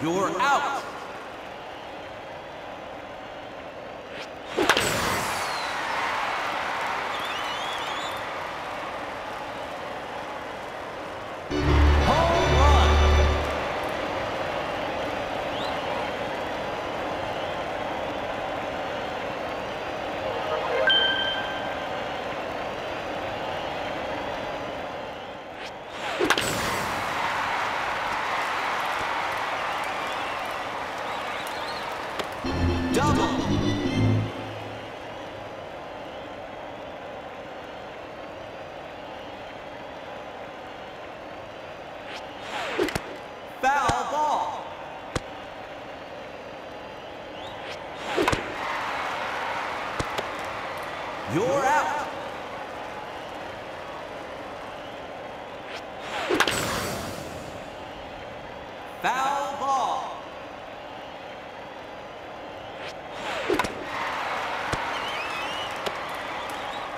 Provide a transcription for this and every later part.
You're out. Ball. You're out. Foul ball.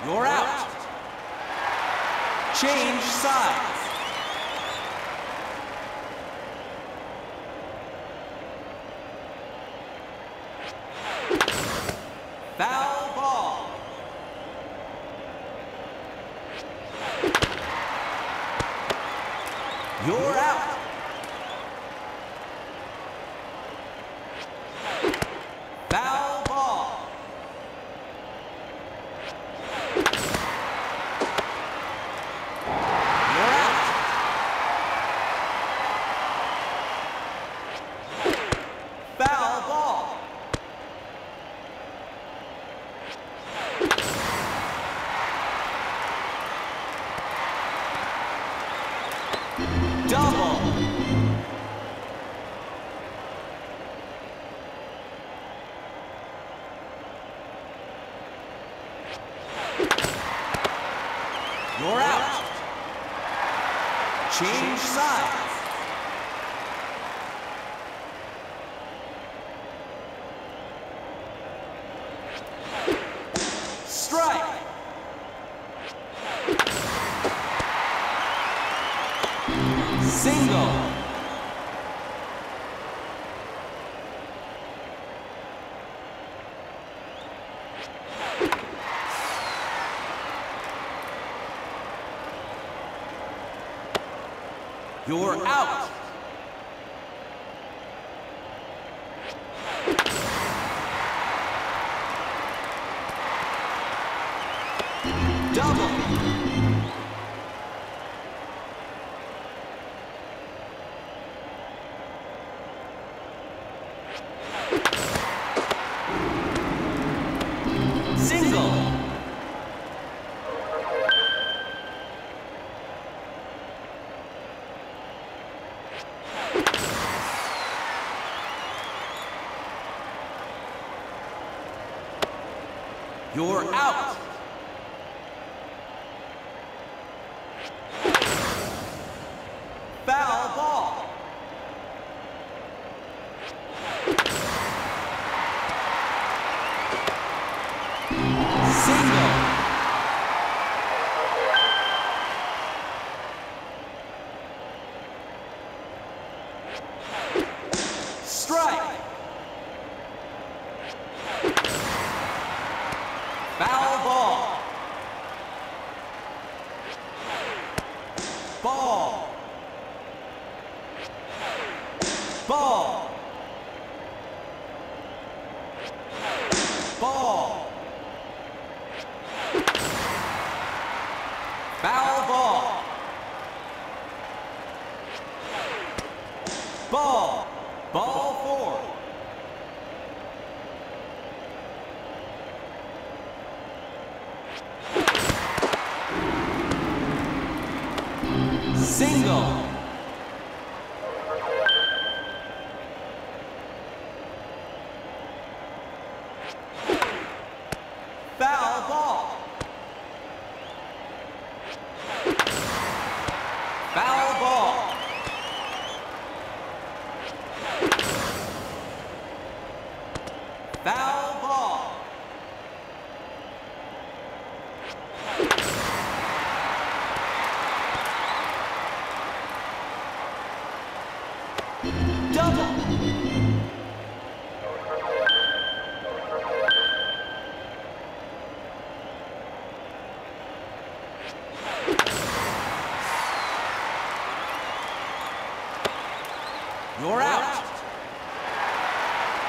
You're out. Change sides. Foul Change sides. Strike. Single. You're out. Double. Single. You're out. Foul ball. Single. Strike. Foul ball. Ball. Ball. Ball. Foul ball. Ball. Ball Single.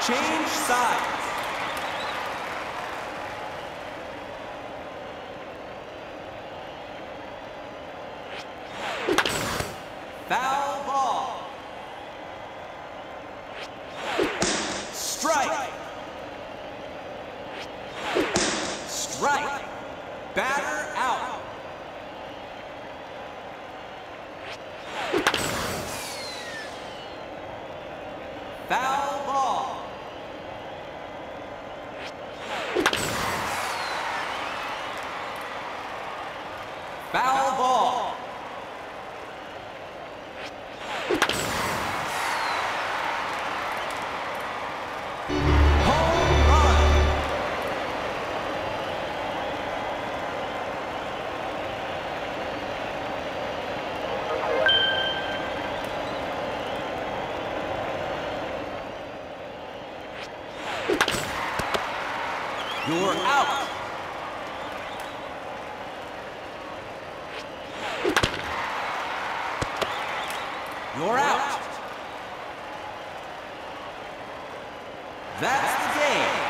Change sides. Foul ball. Strike. Strike. Batter out. Foul You're out. You're out. That's